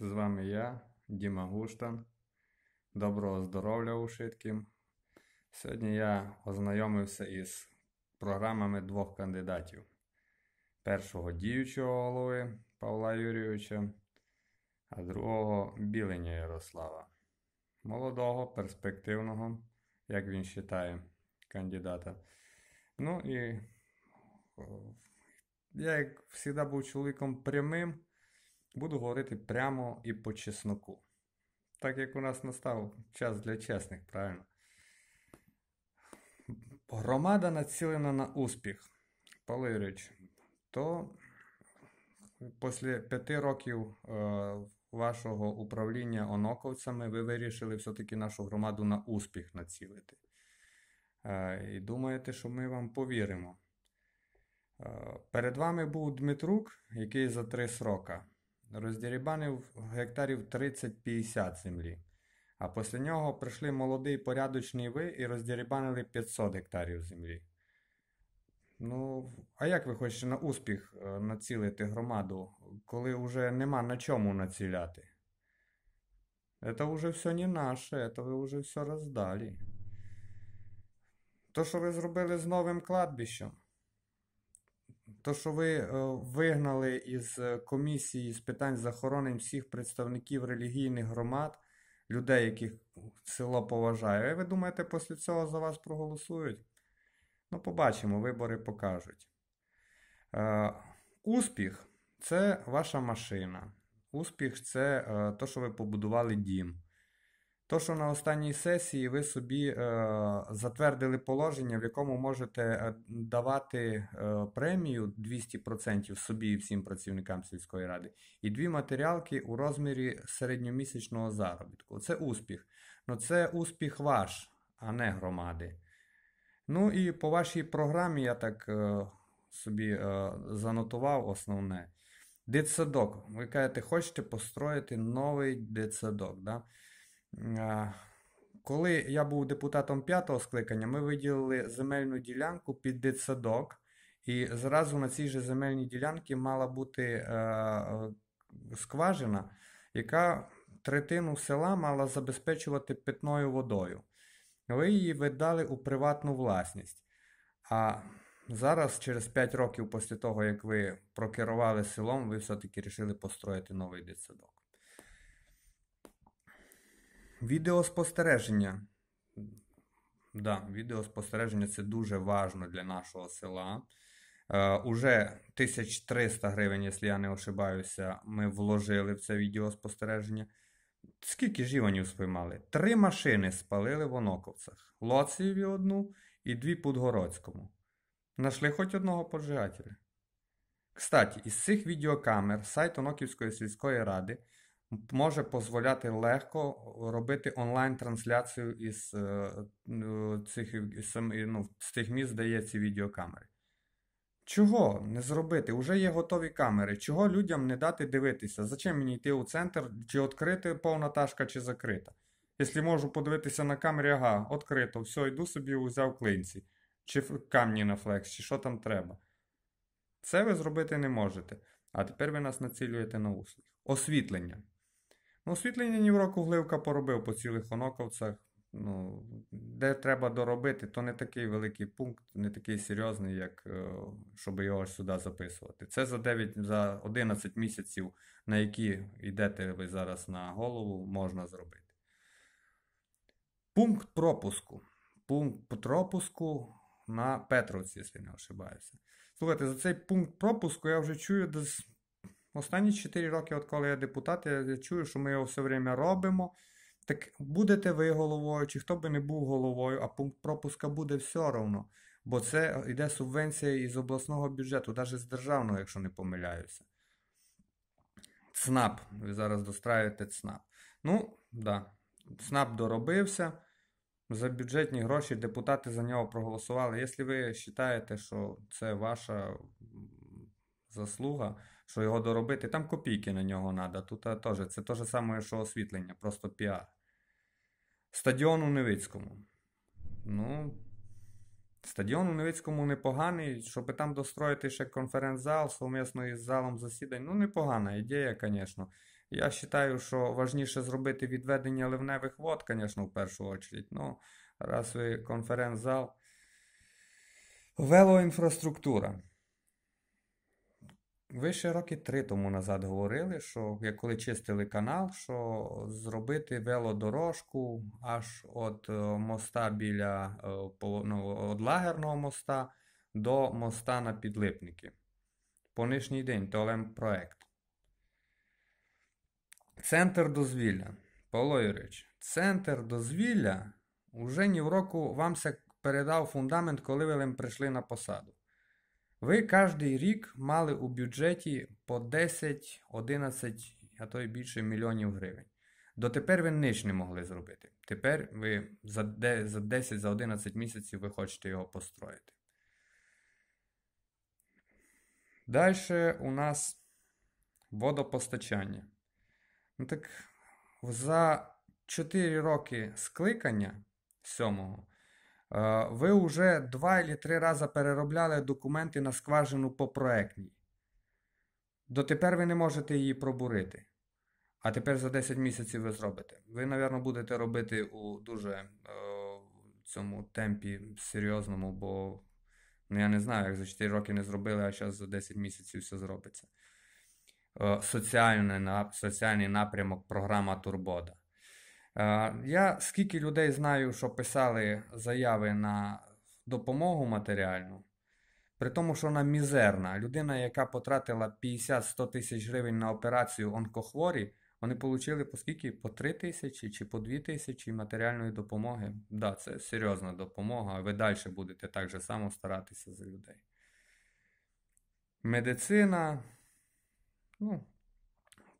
З вами я, Діма Гуштан. Доброго здоров'я ушитким. Сьогодні я ознайомився із програмами двох кандидатів: першого діючого голови Павла Юрійовича, а другого Біленя Ярослава. Молодого, перспективного, як він вважає, кандидата. Ну і я, як завжди, був чоловіком прямим. Буду говорити прямо і по чесноку. Так як у нас настав час для чесних, правильно? Громада націлена на успіх. Павло Юрійович, то після п'яти років е, вашого управління оноковцями ви вирішили все-таки нашу громаду на успіх націлити. Е, і думаєте, що ми вам повіримо. Е, перед вами був Дмитрук, який за три срока роздірібанив гектарів 30-50 землі. А після нього прийшли молодий порядочний ви і роздірібанили 500 гектарів землі. Ну, а як ви хочете на успіх е, націлити громаду, коли вже нема на чому націляти? Это уже все не наше, это ви вже все роздали. То, що ви зробили з новим кладбищем, то, що ви е, вигнали із е, комісії з питань захоронень всіх представників релігійних громад, людей, яких село поважає, ви думаєте, після цього за вас проголосують? Ну, побачимо, вибори покажуть. Е, успіх це ваша машина. Успіх це е, то, що ви побудували дім. То, що на останній сесії ви собі е, затвердили положення, в якому можете е, давати е, премію 200% собі і всім працівникам сільської ради, і дві матеріалки у розмірі середньомісячного заробітку. Це успіх. Ну це успіх ваш, а не громади. Ну і по вашій програмі я так е, собі е, занотував основне. Дитсадок. Ви кажете, хочете построїти новий дитсадок. Да? Коли я був депутатом п'ятого скликання, ми виділили земельну ділянку під дитсадок, і зразу на цій же земельній ділянці мала бути е, скважина, яка третину села мала забезпечувати питною водою. Ви її видали у приватну власність. А зараз, через 5 років після того, як ви прокерували селом, ви все-таки вирішили построїти новий дитсадок. Відеоспостереження. Да, відеоспостереження це дуже важливо для нашого села. Е, уже 1300 гривень, якщо я не ошибаюся, ми вложили в це відеоспостереження. Скільки ж іванів спіймали? Три машини спалили в Оноковцях. Лоцієві одну і дві Подгородському. Нашли хоч одного поджигателя. Кстати, із цих відеокамер сайт Оноківської сільської ради може дозволяти легко робити онлайн-трансляцію із е, цих, ну, з тих міст, де є ці відеокамери. Чого не зробити? Уже є готові камери. Чого людям не дати дивитися? Зачем мені йти у центр, чи відкрити повна ташка, чи закрита? Якщо можу подивитися на камері, ага, відкрито, все, йду собі, взяв клинці, чи камні на флекс, чи що там треба. Це ви зробити не можете. А тепер ви нас націлюєте на успіх. Освітлення. Ну, освітлення ні в року Гливка поробив по цілих оноковцях. Ну, Де треба доробити, то не такий великий пункт, не такий серйозний, як щоб його сюди записувати. Це за 9, за 11 місяців, на які йдете ви зараз на голову, можна зробити. Пункт пропуску. Пункт пропуску на Петровці, якщо не ошибаюся. Слухайте, за цей пункт пропуску я вже чую десь останні 4 роки, от коли я депутат, я чую, що ми його все время робимо. Так будете ви головою, чи хто би не був головою, а пункт пропуска буде все одно. Бо це йде субвенція із обласного бюджету, навіть з державного, якщо не помиляюся. ЦНАП. Ви зараз достраюєте ЦНАП. Ну, да. ЦНАП доробився. За бюджетні гроші депутати за нього проголосували. Якщо ви вважаєте, що це ваша заслуга, що його доробити, там копійки на нього треба. Тут теж це те ж саме, що освітлення, просто піар. Стадіон у Невицькому. Ну, стадіон у Невицькому непоганий, щоб там достроїти ще конференц-зал совмісно із залом засідань. Ну, непогана ідея, звісно. Я вважаю, що важніше зробити відведення ливневих вод, звісно, в першу очередь. Ну, раз ви конференц-зал. Велоінфраструктура. Ви ще роки три тому назад говорили, що як коли чистили канал, що зробити велодорожку аж від е, моста біля е, ну, лагерного моста до моста на Підлипники. По нинішній день ТОЛЕМ проект. Центр дозвілля. Павло Юрійович, центр дозвілля уже ні в року вам передав фундамент, коли ви прийшли на посаду. Ви кожен рік мали у бюджеті по 10, 11, а то й більше мільйонів гривень. Дотепер ви ніч не могли зробити. Тепер ви за де- за 10, за 11 місяців ви хочете його построїти. Далі у нас водопостачання. Ну так за 4 роки скликання сьомого е, ви вже 2 чи 3 рази переробляли документи на скважину по проектній. Дотепер ви не можете її пробурити. А тепер за 10 місяців ви зробите. Ви, мабуть, будете робити у дуже е, цьому темпі серйозному, бо ну, я не знаю, як за 4 роки не зробили, а зараз за 10 місяців все зробиться. Е, соціальний, на- соціальний напрямок програма Турбота. Е, Я скільки людей знаю, що писали заяви на допомогу матеріальну, при тому, що вона мізерна. Людина, яка потратила 50-100 тисяч гривень на операцію онкохворі, вони отримали по скільки? По 3 тисячі чи по 2 тисячі матеріальної допомоги. Да, це серйозна допомога, ви далі будете так же само старатися за людей. Медицина. Ну,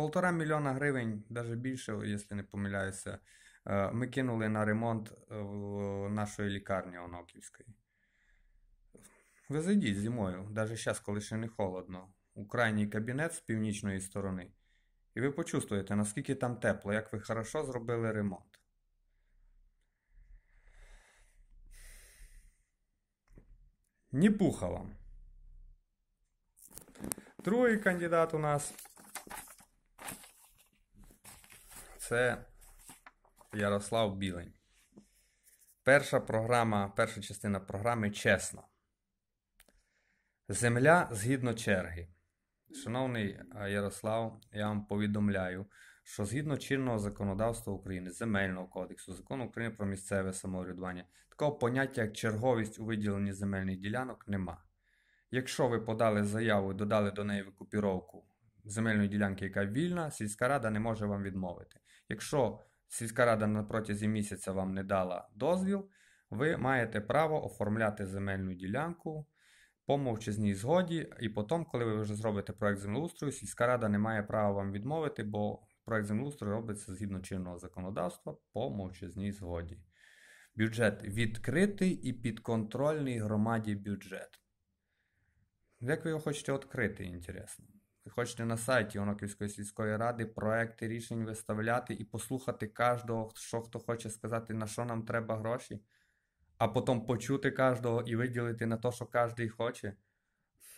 полтора мільйона гривень, навіть більше, якщо не помиляюся, е, ми кинули на ремонт е, нашої лікарні Оноківської. Ви зайдіть зимою, навіть зараз, коли ще не холодно, у крайній кабінет з північної сторони, і ви почувствуєте, наскільки там тепло, як ви хорошо зробили ремонт. Ні пуха вам. Другий кандидат у нас це Ярослав Білень. Перша програма, перша частина програми чесно. Земля згідно черги. Шановний е, Ярослав, я вам повідомляю, що згідно чинного законодавства України, Земельного кодексу, закону України про місцеве самоврядування, такого поняття як черговість у виділенні земельних ділянок нема. Якщо ви подали заяву і додали до неї викупіровку земельної ділянки, яка вільна, сільська рада не може вам відмовити. Якщо сільська рада на протязі місяця вам не дала дозвіл, ви маєте право оформляти земельну ділянку по мовчазній згоді, і потім, коли ви вже зробите проект землеустрою, сільська рада не має права вам відмовити, бо проект землеустрою робиться згідно чинного законодавства по мовчазній згоді. Бюджет відкритий і підконтрольний громаді бюджет. Як ви його хочете відкрити, інтересно? Хочете на сайті Оноківської сільської ради проекти рішень виставляти і послухати кожного, що хто хоче сказати, на що нам треба гроші, а потім почути кожного і виділити на те, що кожен хоче.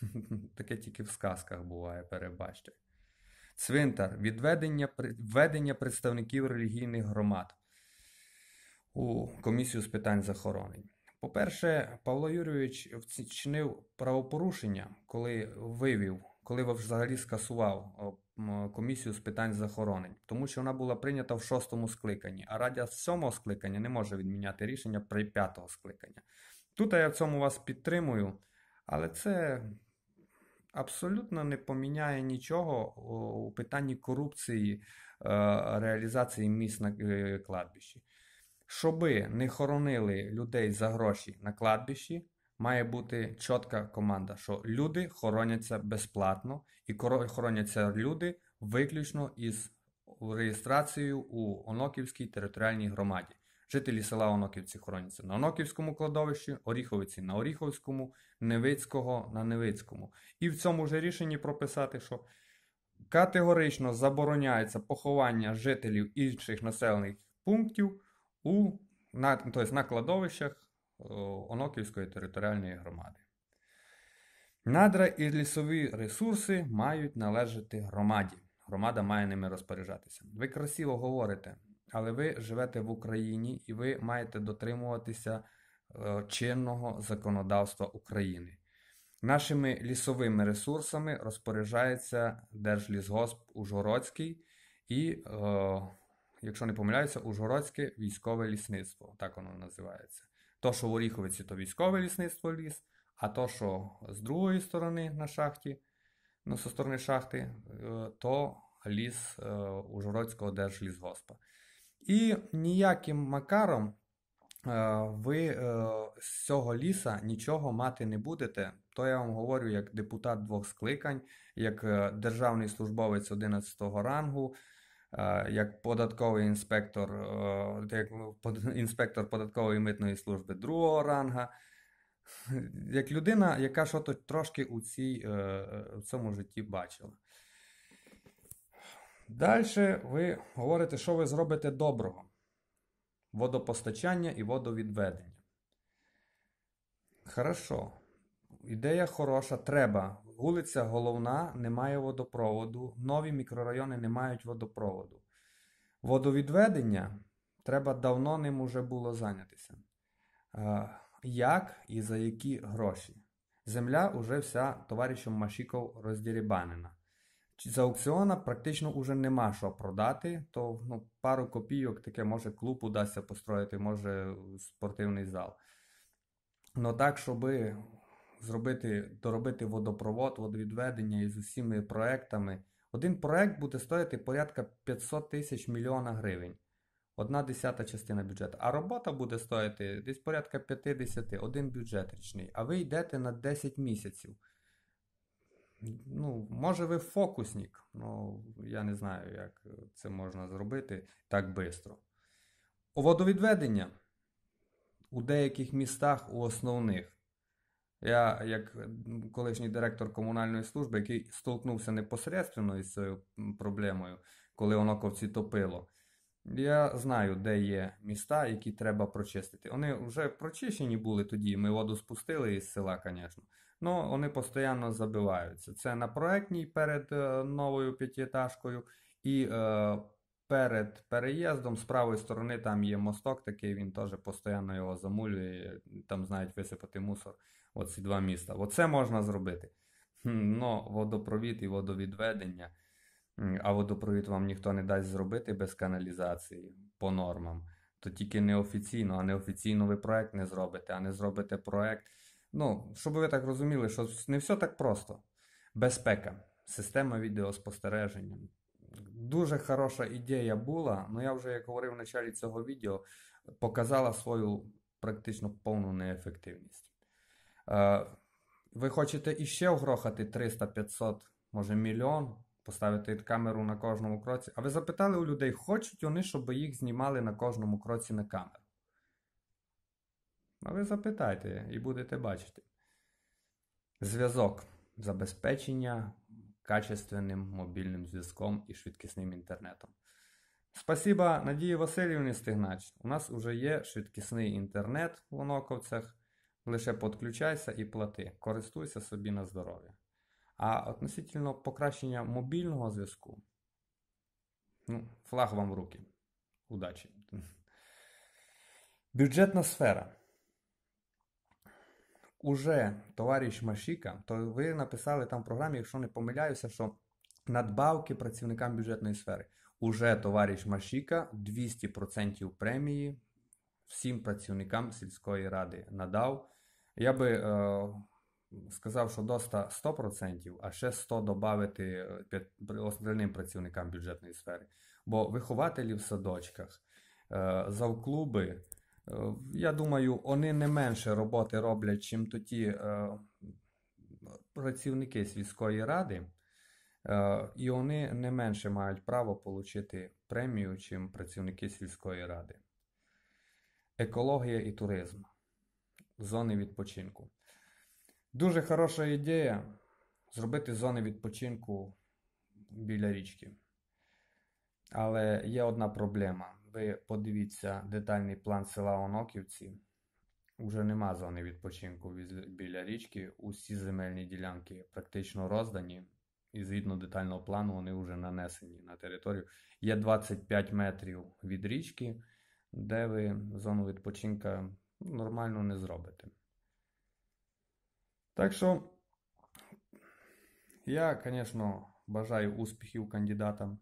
Таке тільки в сказках буває, перебачте. Цвинтар. Відведення, введення представників релігійних громад у комісію з питань захоронень. По-перше, Павло Юрійович вчинив правопорушення, коли вивів, коли взагалі скасував комісію з питань захоронень, тому що вона була прийнята в шостому скликанні, а Радя сьомого скликання не може відміняти рішення при п'ятого скликання. Тут я в цьому вас підтримую, але це абсолютно не поміняє нічого у питанні корупції е, реалізації місць на е, кладбищі. Щоби не хоронили людей за гроші на кладбищі, має бути чітка команда, що люди хороняться безплатно, і хороняться люди виключно із реєстрацією у Оноківській територіальній громаді. Жителі села Оноківці хороняться на Оноківському кладовищі, Оріховиці на Оріховському, Невицького на Невицькому. І в цьому ж рішенні прописати, що категорично забороняється поховання жителів інших населених пунктів у, на, тобто на кладовищах Оноківської територіальної громади. Надра і лісові ресурси мають належати громаді. громада має ними розпоряджатися. Ви красиво говорите, але ви живете в Україні і ви маєте дотримуватися е, чинного законодавства України. Нашими лісовими ресурсами розпоряджається Держлісгосп Ужгородський і, е, якщо не помиляюся, Ужгородське військове лісництво. Так воно називається. То, що в Оріховиці, то військове лісництво ліс, а то, що з другої сторони на шахті, ну, зі сторони шахти, е, то ліс е, Ужгородського Держлісгоспа. І ніяким макаром е, ви з цього ліса нічого мати не будете. То я вам говорю як депутат двох скликань, як державний службовець 11 рангу, е, як податковий інспектор, е, як інспектор податкової митної служби другого ранга, як людина, яка що то трошки у цій, е, е, в цьому житті бачила. Далі ви говорите, що ви зробите доброго: водопостачання і водовідведення. Хорошо. Ідея хороша, треба. Вулиця головна, немає водопроводу, нові мікрорайони не мають водопроводу. Водовідведення треба давно ним уже було зайнятися. Е, Як і за які гроші? Земля уже вся товаришем Машіков роздірібанена. За аукціона практично уже нема що продати, то ну, пару копійок таке може клуб удасться построїти, може спортивний зал. Ну так, щоб зробити, доробити водопровод, водовідведення із усіма проектами. Один проект буде стоїти порядка 500 тисяч мільйона гривень. Одна десята частина бюджету. А робота буде стоїти десь порядка 50, один бюджет річний. А ви йдете на 10 місяців. Ну, може, ви фокусник. Ну, я не знаю, як це можна зробити так швидко. Водовідведення у деяких містах, у основних. Я, як колишній директор комунальної служби, який столкнувся непосередньо із цією проблемою, коли оноковці топило, я знаю, де є міста, які треба прочистити. Вони вже прочищені були тоді, ми воду спустили із села, звісно. Ну, вони постійно забиваються. Це на проектній перед е, новою п'ятиэтажкою і е, перед переїздом з правої сторони там є мосток такий, він теж постійно його замулює, там знають висипати мусор. Оці два міста. Оце можна зробити. Ну, водопровід і водовідведення. А водопровід вам ніхто не дасть зробити без каналізації по нормам. То тільки неофіційно, а неофіційно ви проект не зробите, а не зробите проект. Ну, щоб ви так розуміли, що не все так просто. Безпека, система відеоспостереження. Дуже хороша ідея була, але я вже, як говорив в началі цього відео, показала свою практично повну неефективність. Е, Ви хочете іще вгрохати 300-500, може мільйон, поставити камеру на кожному кроці. А ви запитали у людей, хочуть вони, щоб їх знімали на кожному кроці на камеру? А ви запитайте і будете бачити. Зв'язок. Забезпечення качественним мобільним зв'язком і швидкісним інтернетом. Спасіба Надії Васильівні Стигнач. У нас вже є швидкісний інтернет в Оноковцях. Лише підключайся і плати. Користуйся собі на здоров'я. А относительно покращення мобільного зв'язку, ну, флаг вам в руки. Удачі. Бюджетна сфера. Уже товариш Машіка, то ви написали там в програмі, якщо не помиляюся, що надбавки працівникам бюджетної сфери. Уже товариш Машіка 200% премії всім працівникам сільської ради надав. Я би е, сказав, що до 100%, 100%, а ще 100 додати остальним працівникам бюджетної сфери. Бо вихователі в садочках, е, завклуби, е, я думаю, вони не менше роботи роблять, чим тоді е, працівники сільської ради. Е, і вони не менше мають право отримати премію, чим працівники сільської ради. Екологія і туризм. Зони відпочинку. Дуже хороша ідея зробити зони відпочинку біля річки. Але є одна проблема. Ви подивіться детальний план села Оноківці. Уже нема зони відпочинку біля річки. Усі земельні ділянки практично роздані. і згідно детального плану вони вже нанесені на територію. Є 25 метрів від річки, де ви зону відпочинка нормально не зробите. Так що я, звісно, бажаю успіхів кандидатам,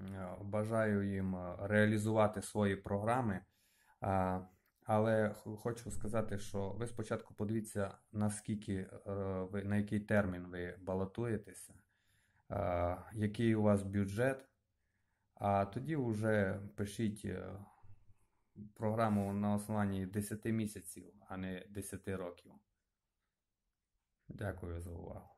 е, бажаю їм е, реалізувати свої програми. Але хочу сказати, що ви спочатку подивіться, наскільки е, ви, на який термін ви балотуєтеся, який у вас бюджет, а тоді вже пишіть програму на основанні 10 місяців, а не 10 років. Дякую за увагу.